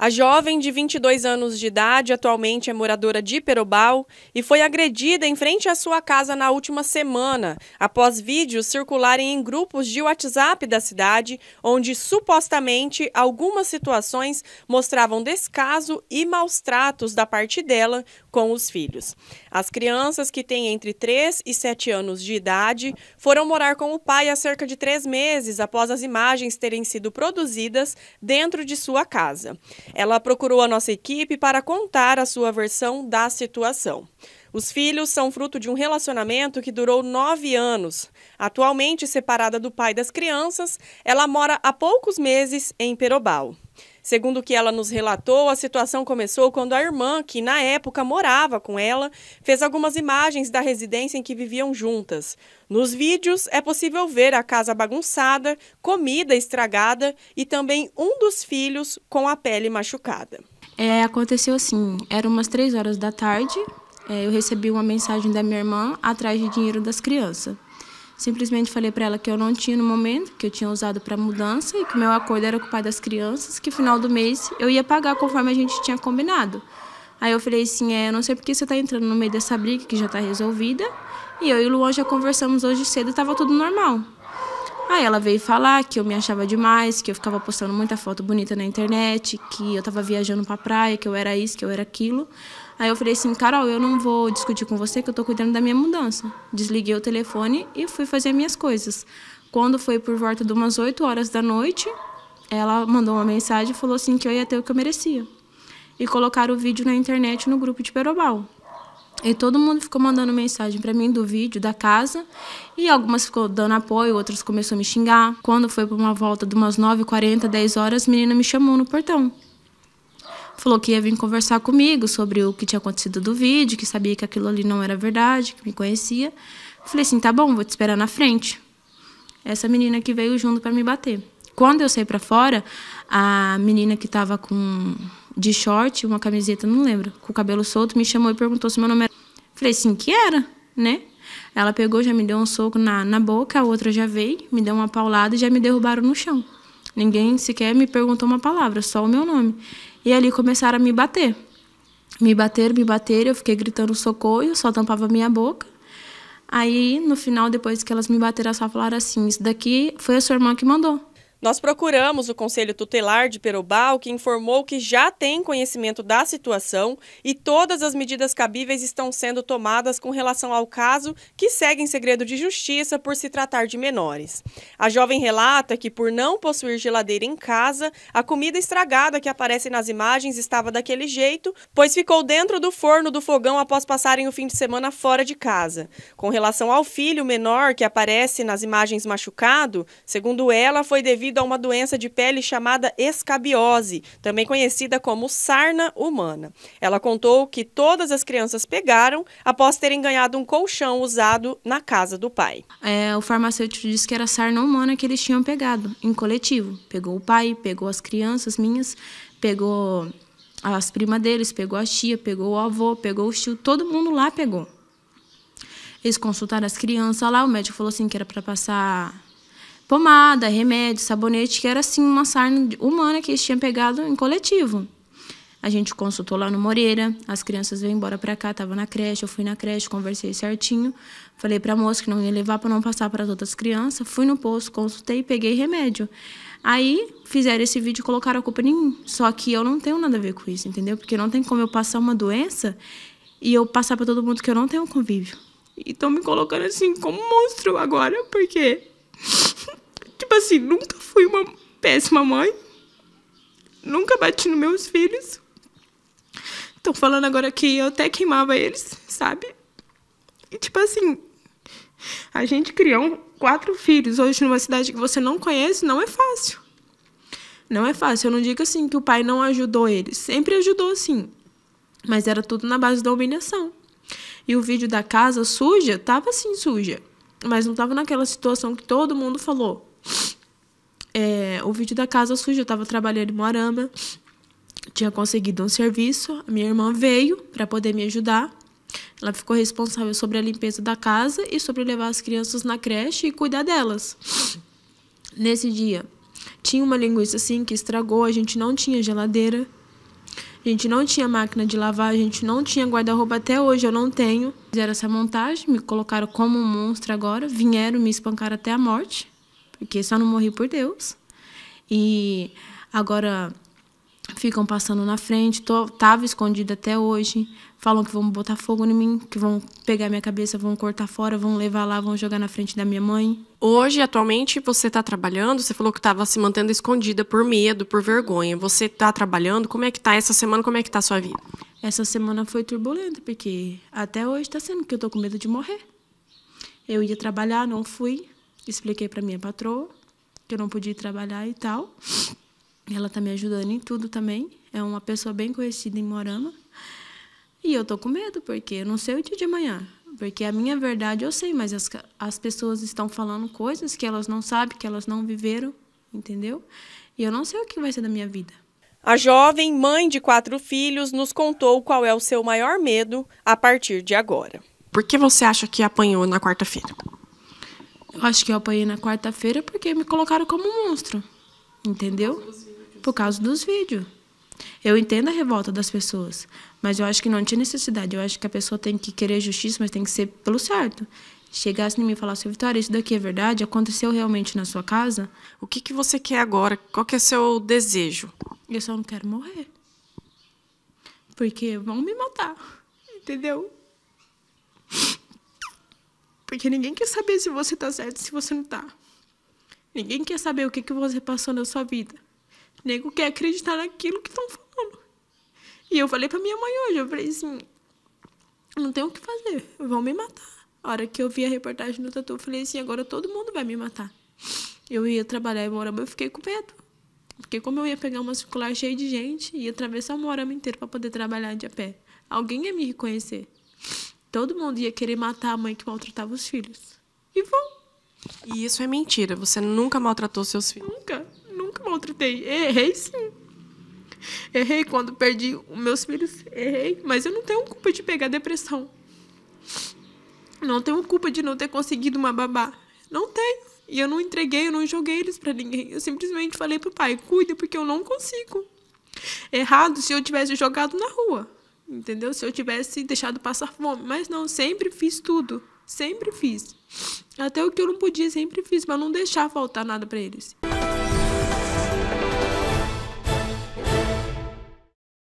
A jovem de 22 anos de idade atualmente é moradora de Perobal e foi agredida em frente à sua casa na última semana, após vídeos circularem em grupos de WhatsApp da cidade, onde supostamente algumas situações mostravam descaso e maus tratos da parte dela com os filhos. As crianças que têm entre 3 e 7 anos de idade foram morar com o pai há cerca de três meses após as imagens terem sido produzidas dentro de sua casa. Ela procurou a nossa equipe para contar a sua versão da situação. Os filhos são fruto de um relacionamento que durou nove anos. Atualmente separada do pai das crianças, ela mora há poucos meses em Perobal. Segundo o que ela nos relatou, a situação começou quando a irmã, que na época morava com ela, fez algumas imagens da residência em que viviam juntas. Nos vídeos é possível ver a casa bagunçada, comida estragada e também um dos filhos com a pele machucada. É, aconteceu assim, eram umas três horas da tarde, eu recebi uma mensagem da minha irmã atrás de dinheiro das crianças. Simplesmente falei para ela que eu não tinha no momento, que eu tinha usado para mudança e que o meu acordo era com o pai das crianças, que final do mês eu ia pagar conforme a gente tinha combinado. Aí eu falei assim, é, eu não sei porque você está entrando no meio dessa briga que já está resolvida. E eu e o Luan já conversamos hoje cedo e estava tudo normal. Aí ela veio falar que eu me achava demais, que eu ficava postando muita foto bonita na internet, que eu estava viajando para a praia, que eu era isso, que eu era aquilo. Aí eu falei assim, Carol, eu não vou discutir com você que eu estou cuidando da minha mudança. Desliguei o telefone e fui fazer minhas coisas. Quando foi por volta de umas 8 horas da noite, ela mandou uma mensagem e falou assim que eu ia ter o que eu merecia. E colocaram o vídeo na internet no grupo de Perobal. E todo mundo ficou mandando mensagem para mim do vídeo da casa. E algumas ficou dando apoio, outras começou a me xingar. Quando foi por uma volta de umas 9h40, 10 horas, a menina me chamou no portão falou que ia vir conversar comigo sobre o que tinha acontecido do vídeo, que sabia que aquilo ali não era verdade, que me conhecia. Falei assim, tá bom, vou te esperar na frente. Essa menina que veio junto para me bater. Quando eu saí para fora, a menina que estava com de short, uma camiseta, não lembro, com o cabelo solto, me chamou e perguntou se meu nome era. Falei assim, que era, né? Ela pegou, já me deu um soco na, na boca, a outra já veio, me deu uma paulada e já me derrubaram no chão. Ninguém sequer me perguntou uma palavra, só o meu nome. E ali começaram a me bater. Me bater, me bater, eu fiquei gritando socorro, eu só tampava minha boca. Aí, no final, depois que elas me bateram, só falaram assim: Isso daqui foi a sua irmã que mandou. Nós procuramos o Conselho Tutelar de Perobal, que informou que já tem conhecimento da situação e todas as medidas cabíveis estão sendo tomadas com relação ao caso, que segue em segredo de justiça por se tratar de menores. A jovem relata que, por não possuir geladeira em casa, a comida estragada que aparece nas imagens estava daquele jeito, pois ficou dentro do forno do fogão após passarem o fim de semana fora de casa. Com relação ao filho menor que aparece nas imagens machucado, segundo ela, foi devido devido a uma doença de pele chamada escabiose, também conhecida como sarna humana. Ela contou que todas as crianças pegaram após terem ganhado um colchão usado na casa do pai. É, o farmacêutico disse que era sarna humana que eles tinham pegado em coletivo. Pegou o pai, pegou as crianças minhas, pegou as primas deles, pegou a tia, pegou o avô, pegou o tio, todo mundo lá pegou. Eles consultaram as crianças lá, o médico falou assim que era para passar pomada, remédio, sabonete, que era assim uma sarna humana que eles tinham pegado em coletivo. A gente consultou lá no Moreira, as crianças veio embora para cá, tava na creche, eu fui na creche, conversei certinho, falei para a moça que não ia levar para não passar para as crianças, fui no posto, consultei, peguei remédio. Aí fizeram esse vídeo e colocaram a culpa em mim. Só que eu não tenho nada a ver com isso, entendeu? Porque não tem como eu passar uma doença e eu passar para todo mundo que eu não tenho convívio. E estão me colocando assim como monstro agora, porque Tipo assim, nunca fui uma péssima mãe. Nunca bati nos meus filhos. Estão falando agora que eu até queimava eles, sabe? E tipo assim, a gente criou quatro filhos hoje numa cidade que você não conhece, não é fácil. Não é fácil. Eu não digo assim que o pai não ajudou eles. Sempre ajudou, sim. Mas era tudo na base da humilhação. E o vídeo da casa suja, tava assim suja. Mas não tava naquela situação que todo mundo falou. É, o vídeo da casa suja, eu tava trabalhando em Moarama, tinha conseguido um serviço, a minha irmã veio para poder me ajudar. Ela ficou responsável sobre a limpeza da casa e sobre levar as crianças na creche e cuidar delas. Nesse dia, tinha uma linguiça assim que estragou, a gente não tinha geladeira. A gente não tinha máquina de lavar, a gente não tinha guarda-roupa até hoje, eu não tenho. Fizeram essa montagem, me colocaram como um monstro agora, vieram me espancar até a morte, porque só não morri por Deus. E agora ficam passando na frente, tô, tava escondida até hoje, falam que vão botar fogo em mim, que vão pegar minha cabeça, vão cortar fora, vão levar lá, vão jogar na frente da minha mãe. Hoje, atualmente, você está trabalhando, você falou que estava se mantendo escondida por medo, por vergonha. Você está trabalhando, como é que tá essa semana, como é que tá a sua vida? Essa semana foi turbulenta, porque até hoje está sendo que eu tô com medo de morrer. Eu ia trabalhar, não fui, expliquei para minha patroa que eu não podia ir trabalhar e tal. Ela tá me ajudando em tudo também. É uma pessoa bem conhecida em Morama. E eu tô com medo, porque eu não sei o dia de amanhã. Porque a minha verdade eu sei, mas as, as pessoas estão falando coisas que elas não sabem, que elas não viveram, entendeu? E eu não sei o que vai ser da minha vida. A jovem mãe de quatro filhos nos contou qual é o seu maior medo a partir de agora. Por que você acha que apanhou na quarta-feira? Acho que eu apanhei na quarta-feira porque me colocaram como um monstro, entendeu? Por causa dos vídeos. Eu entendo a revolta das pessoas, mas eu acho que não tinha necessidade. Eu acho que a pessoa tem que querer justiça, mas tem que ser pelo certo. Chegasse em mim e falasse, Vitória, isso daqui é verdade? Aconteceu realmente na sua casa? O que, que você quer agora? Qual que é o seu desejo? Eu só não quero morrer. Porque vão me matar, entendeu? Porque ninguém quer saber se você tá certo se você não tá. Ninguém quer saber o que, que você passou na sua vida. Nego quer acreditar naquilo que estão falando. E eu falei pra minha mãe hoje, eu falei assim, não tem o que fazer, vão me matar. A hora que eu vi a reportagem do Tatu, eu falei assim, agora todo mundo vai me matar. Eu ia trabalhar em Morama, eu fiquei com medo. Porque como eu ia pegar uma circular cheia de gente, ia atravessar o Morama inteiro para poder trabalhar de a pé. Alguém ia me reconhecer. Todo mundo ia querer matar a mãe que maltratava os filhos. E vão. E isso é mentira. Você nunca maltratou seus filhos? Nunca nunca maltratei. Errei sim. Errei quando perdi os meus filhos. Errei. Mas eu não tenho culpa de pegar depressão. Não tenho culpa de não ter conseguido uma babá. Não tenho. E eu não entreguei, eu não joguei eles para ninguém. Eu simplesmente falei pro pai: cuida, porque eu não consigo. Errado se eu tivesse jogado na rua. Entendeu? Se eu tivesse deixado passar fome. Mas não, sempre fiz tudo. Sempre fiz. Até o que eu não podia, sempre fiz, para não deixar faltar nada para eles.